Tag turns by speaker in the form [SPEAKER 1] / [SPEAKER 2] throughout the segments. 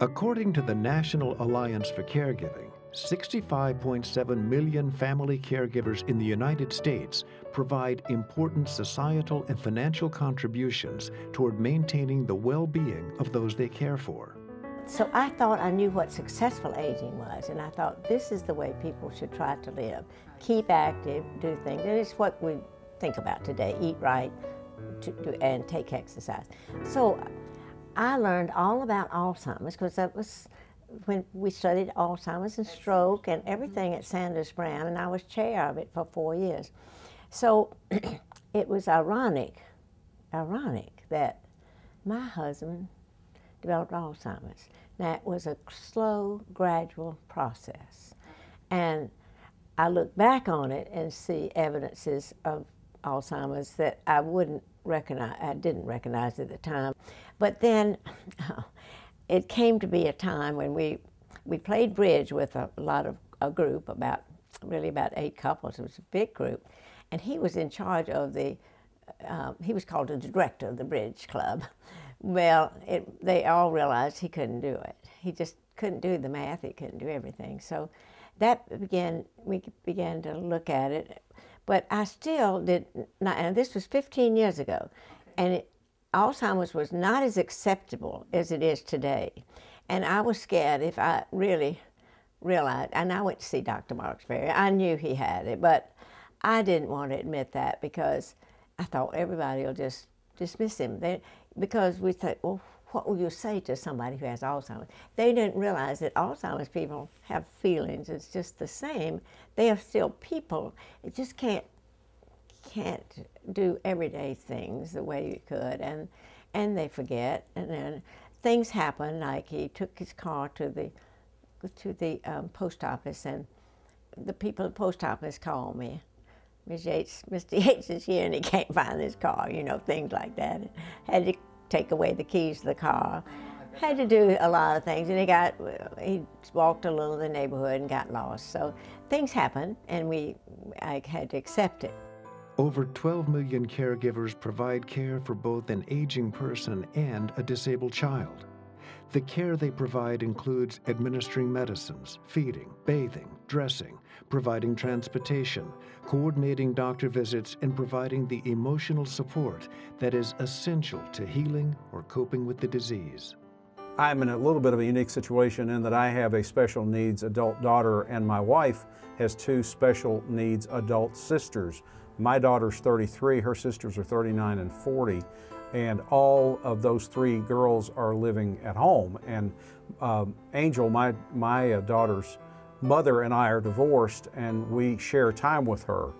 [SPEAKER 1] According to the National Alliance for Caregiving, 65.7 million family caregivers in the United States provide important societal and financial contributions toward maintaining the well being of those they care for.
[SPEAKER 2] So I thought I knew what successful aging was, and I thought this is the way people should try to live. Keep active, do things, and it's what we think about today eat right do, and take exercise. So I learned all about Alzheimer's because that was when we studied Alzheimer's and stroke and everything at Sanders Brown, and I was chair of it for four years. So it was ironic, ironic that my husband developed Alzheimer's. Now, it was a slow, gradual process. And I look back on it and see evidences of Alzheimer's that I wouldn't recognize, I didn't recognize at the time. But then it came to be a time when we, we played bridge with a lot of a group, about really about eight couples. It was a big group. And he was in charge of the, um, he was called the director of the bridge club. Well, it, they all realized he couldn't do it. He just couldn't do the math, he couldn't do everything. So that began, we began to look at it. But I still did not, and this was 15 years ago, and it, Alzheimer's was not as acceptable as it is today. And I was scared if I really realized, and I went to see Dr. Markesbery. I knew he had it, but I didn't want to admit that because I thought everybody will just dismiss him. They, because we thought, well, what will you say to somebody who has Alzheimer's? They didn't realize that Alzheimer's people have feelings. It's just the same. They are still people. It just can't can't do everyday things the way you could, and and they forget, and then things happen. Like he took his car to the to the um, post office, and the people at the post office called me. Yates, Mr. Yates is here, and he can't find his car. You know, things like that. Had to take away the keys to the car. Had to do a lot of things, and he got he walked a little in the neighborhood and got lost. So things happen, and we I had to accept it.
[SPEAKER 1] Over 12 million caregivers provide care for both an aging person and a disabled child. The care they provide includes administering medicines, feeding, bathing, dressing, providing transportation, coordinating doctor visits, and providing the emotional support that is essential to healing or coping with the disease.
[SPEAKER 3] I'm in a little bit of a unique situation in that I have a special needs adult daughter and my wife has two special needs adult sisters. My daughter's 33, her sisters are 39 and 40 and all of those three girls are living at home. And um, Angel, my, my uh, daughter's mother and I are divorced and we share time with her.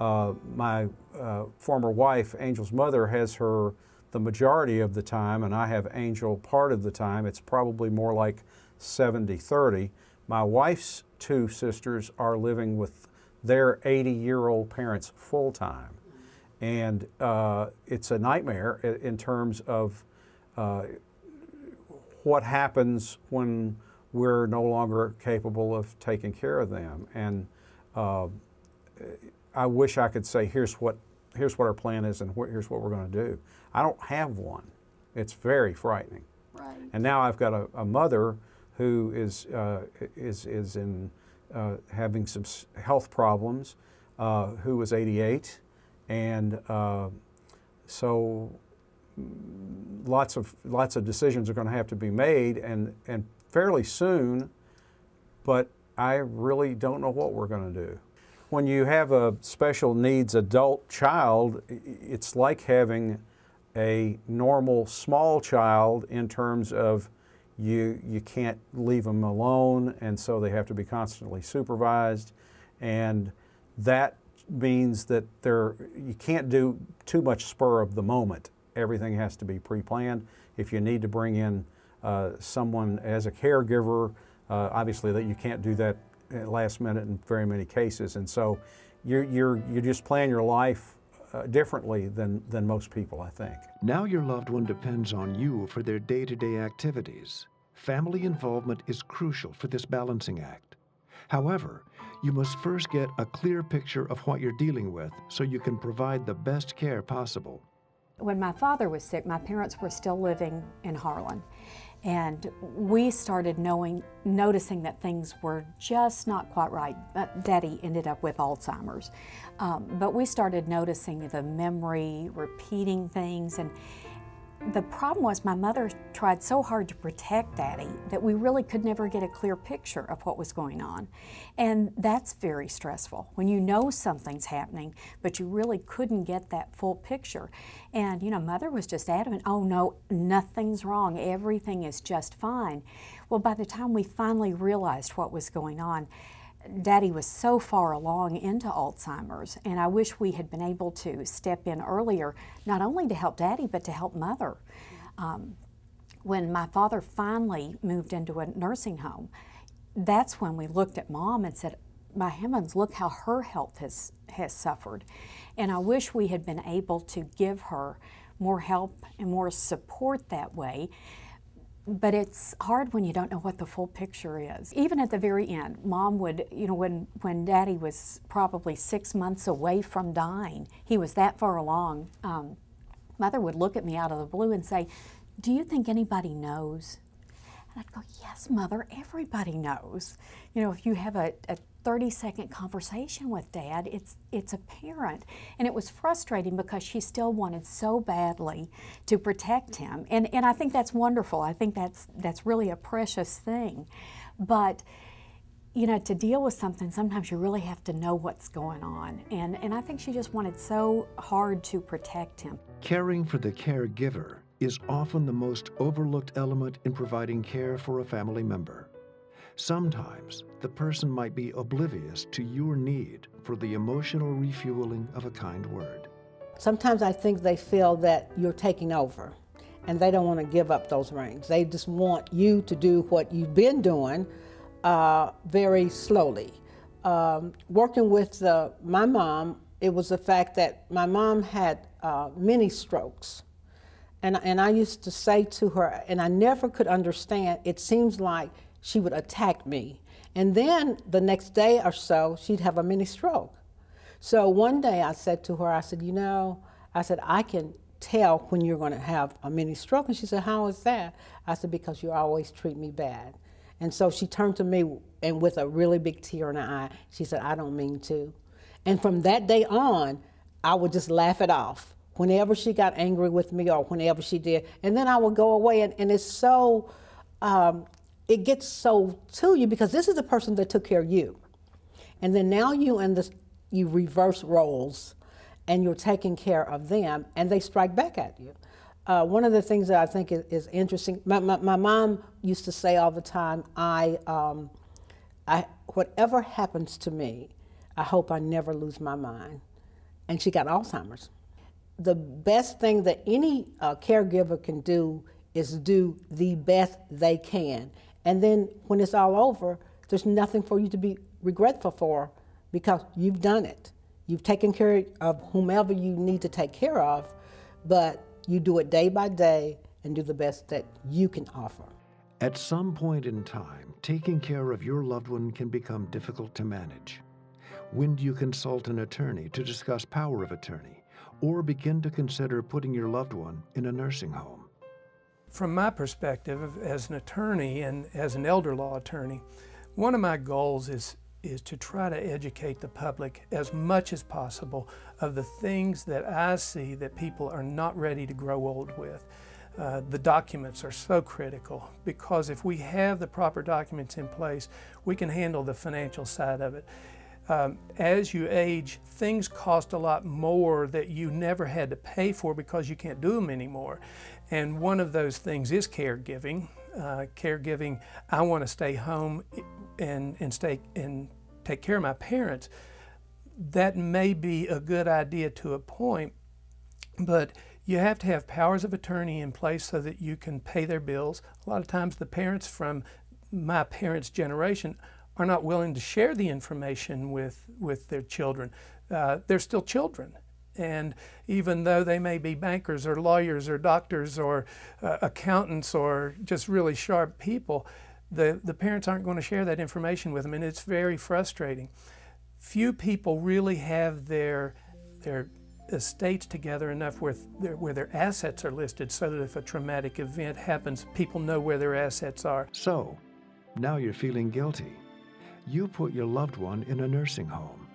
[SPEAKER 3] Uh, my uh, former wife, Angel's mother, has her the majority of the time, and I have Angel part of the time. It's probably more like 70 30. My wife's two sisters are living with their 80 year old parents full time. And uh, it's a nightmare in terms of uh, what happens when we're no longer capable of taking care of them. And uh, I wish I could say, here's what, here's what our plan is and here's what we're going to do. I don't have one. It's very frightening.
[SPEAKER 4] Right.
[SPEAKER 3] And now I've got a, a mother who is, uh, is, is in, uh, having some health problems, uh, who was 88. And uh, so lots of, lots of decisions are going to have to be made and, and fairly soon, but I really don't know what we're going to do. When you have a special needs adult child, it's like having a normal small child in terms of you, you can't leave them alone, and so they have to be constantly supervised. And that means that there, you can't do too much spur of the moment. Everything has to be pre-planned. If you need to bring in uh, someone as a caregiver, uh, obviously that you can't do that last minute in very many cases. And so you're, you're, you just plan your life uh, differently than, than most people, I think.
[SPEAKER 1] Now your loved one depends on you for their day-to-day -day activities. Family involvement is crucial for this balancing act. However, you must first get a clear picture of what you're dealing with so you can provide the best care possible.
[SPEAKER 4] When my father was sick, my parents were still living in Harlan. And we started knowing, noticing that things were just not quite right. Daddy ended up with Alzheimer's. Um, but we started noticing the memory, repeating things, and the problem was my mother tried so hard to protect Daddy that we really could never get a clear picture of what was going on. And that's very stressful when you know something's happening, but you really couldn't get that full picture. And, you know, Mother was just adamant, oh no, nothing's wrong, everything is just fine. Well, by the time we finally realized what was going on, Daddy was so far along into Alzheimer's, and I wish we had been able to step in earlier, not only to help Daddy, but to help Mother. Um, when my father finally moved into a nursing home, that's when we looked at Mom and said, my heavens, look how her health has, has suffered. And I wish we had been able to give her more help and more support that way but it's hard when you don't know what the full picture is. Even at the very end, mom would, you know, when, when daddy was probably six months away from dying, he was that far along, um, mother would look at me out of the blue and say, Do you think anybody knows? And I'd go, Yes, mother, everybody knows. You know, if you have a, a 30 second conversation with dad. It's, it's apparent. And it was frustrating because she still wanted so badly to protect him. And, and I think that's wonderful. I think that's, that's really a precious thing. But, you know, to deal with something, sometimes you really have to know what's going on. And, and I think she just wanted so hard to protect him.
[SPEAKER 1] Caring for the caregiver is often the most overlooked element in providing care for a family member. Sometimes the person might be oblivious to your need for the emotional refueling of a kind word.
[SPEAKER 5] Sometimes I think they feel that you're taking over and they don't want to give up those rings. They just want you to do what you've been doing uh, very slowly. Um, working with uh, my mom, it was the fact that my mom had uh, many strokes. And, and I used to say to her, and I never could understand, it seems like she would attack me. And then the next day or so, she'd have a mini stroke. So one day I said to her, I said, You know, I said, I can tell when you're going to have a mini stroke. And she said, How is that? I said, Because you always treat me bad. And so she turned to me and with a really big tear in her eye, she said, I don't mean to. And from that day on, I would just laugh it off whenever she got angry with me or whenever she did. And then I would go away, and, and it's so um, it gets so to you because this is the person that took care of you. And then now you and this you reverse roles and you're taking care of them and they strike back at you. Uh, one of the things that I think is, is interesting, my, my, my, mom used to say all the time, I, um, I, whatever happens to me, I hope I never lose my mind. And she got Alzheimer's. The best thing that any uh, caregiver can do is do the best they can. And then when it's all over, there's nothing for you to be regretful for because you've done it. You've taken care of whomever you need to take care of, but you do it day by day and do the best that you can offer.
[SPEAKER 1] At some point in time, taking care of your loved one can become difficult to manage. When do you consult an attorney to discuss power of attorney or begin to consider putting your loved one in a nursing home?
[SPEAKER 6] From my perspective as an attorney and as an elder law attorney, one of my goals is, is to try to educate the public as much as possible of the things that I see that people are not ready to grow old with. Uh, the documents are so critical because if we have the proper documents in place, we can handle the financial side of it. Um, as you age, things cost a lot more that you never had to pay for because you can't do them anymore. And one of those things is caregiving. Uh, caregiving, I want to stay home and, and, stay, and take care of my parents. That may be a good idea to a point, but you have to have powers of attorney in place so that you can pay their bills. A lot of times, the parents from my parents' generation are not willing to share the information with, with their children. Uh, they're still children. And even though they may be bankers or lawyers or doctors or uh, accountants or just really sharp people, the, the parents aren't going to share that information with them, and it's very frustrating. Few people really have their, their estates together enough where, where their assets are listed so that if a traumatic event happens, people know where their assets are.
[SPEAKER 1] So, now you're feeling guilty. You put your loved one in a nursing home.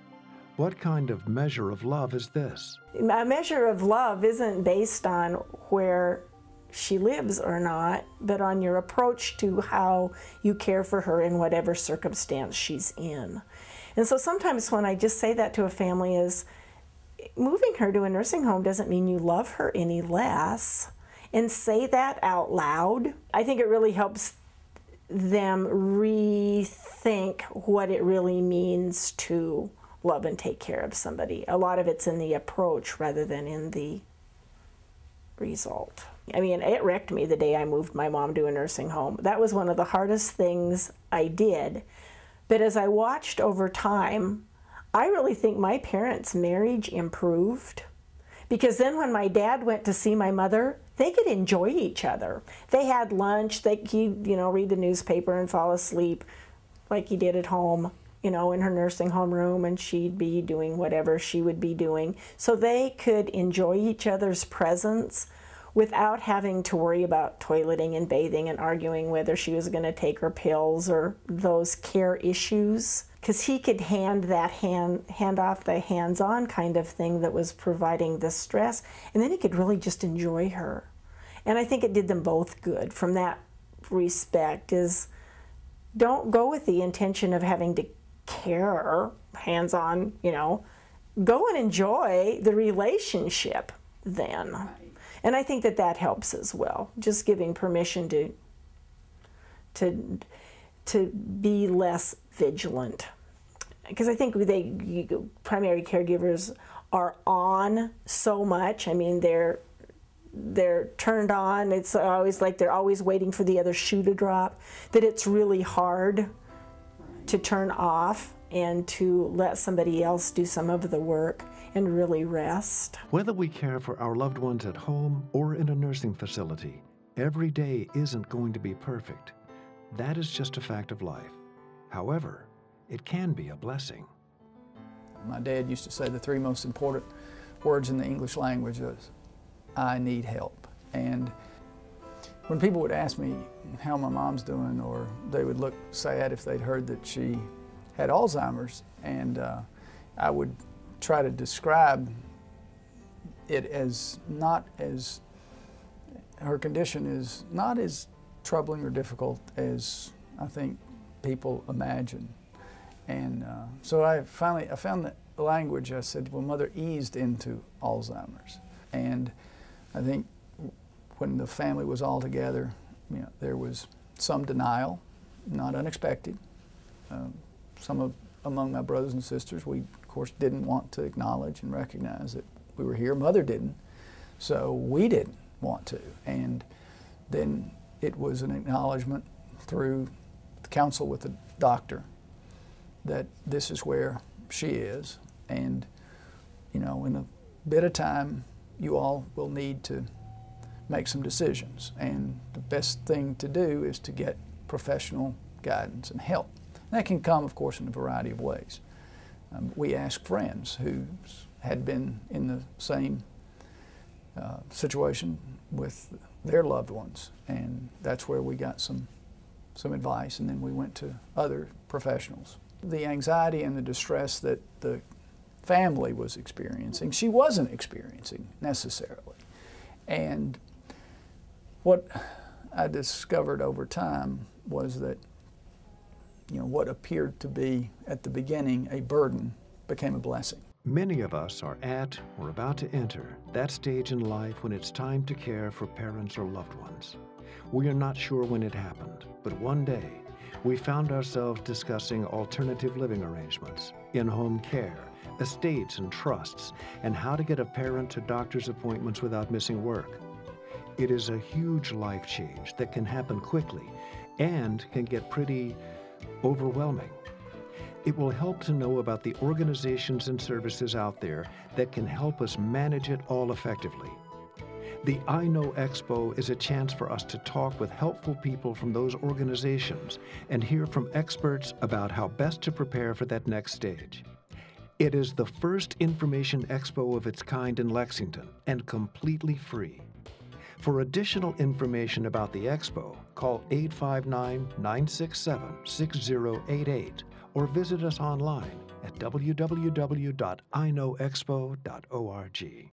[SPEAKER 1] What kind of measure of love is this?
[SPEAKER 7] A measure of love isn't based on where she lives or not, but on your approach to how you care for her in whatever circumstance she's in. And so sometimes when I just say that to a family is moving her to a nursing home doesn't mean you love her any less. And say that out loud. I think it really helps them rethink what it really means to love and take care of somebody. A lot of it's in the approach rather than in the result. I mean, it wrecked me the day I moved my mom to a nursing home. That was one of the hardest things I did. But as I watched over time, I really think my parents' marriage improved. Because then when my dad went to see my mother, they could enjoy each other. They had lunch, they he'd, you know, read the newspaper and fall asleep like he did at home you know, in her nursing home room and she'd be doing whatever she would be doing. So they could enjoy each other's presence without having to worry about toileting and bathing and arguing whether she was going to take her pills or those care issues. Because he could hand that hand hand off the hands-on kind of thing that was providing the stress and then he could really just enjoy her. And i think it did them both good from that respect is don't go with the intention of having to care, hands on, you know, go and enjoy the relationship then. And I think that that helps as well. Just giving permission to to to be less vigilant. Because I think they primary caregivers are on so much. I mean, they're they're turned on. It's always like they're always waiting for the other shoe to drop. That it's really hard to turn off and to let somebody else do some of the work and really rest.
[SPEAKER 1] Whether we care for our loved ones at home or in a nursing facility, every day isn't going to be perfect. That is just a fact of life. However, it can be a blessing.
[SPEAKER 8] My dad used to say the three most important words in the English language is, I need help. And when people would ask me how my mom's doing, or they would look sad if they'd heard that she had Alzheimer's, and uh, I would try to describe it as not as her condition is not as troubling or difficult as I think people imagine. And uh, so I finally I found the language. I said, "Well, mother eased into Alzheimer's," and I think when the family was all together, you know, there was some denial, not unexpected. Um, some of among my brothers and sisters, we course didn't want to acknowledge and recognize that we were here. Mother didn't, so we didn't want to. And then it was an acknowledgement through the counsel with the doctor that this is where she is, and you know, in a bit of time, you all will need to make some decisions. And the best thing to do is to get professional guidance and help. And that can come, of course, in a variety of ways. Um, we asked friends who had been in the same uh, situation with their loved ones, and that's where we got some some advice, and then we went to other professionals. The anxiety and the distress that the family was experiencing, she wasn't experiencing necessarily. And what I discovered over time was that you know what appeared to be at the beginning a burden became a blessing.
[SPEAKER 1] Many of us are at or about to enter that stage in life when it's time to care for parents or loved ones. We are not sure when it happened, but one day we found ourselves discussing alternative living arrangements, in home care, estates and trusts, and how to get a parent to doctor's appointments without missing work. It is a huge life change that can happen quickly and can get pretty overwhelming. It will help to know about the organizations and services out there that can help us manage it all effectively. The I Know Expo is a chance for us to talk with helpful people from those organizations and hear from experts about how best to prepare for that next stage. It is the first information expo of its kind in Lexington and completely free. For additional information about the expo, call 859 967 6088 or visit us online at www.iknowexpo.org.